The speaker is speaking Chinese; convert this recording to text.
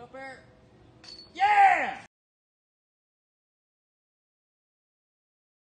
宝贝儿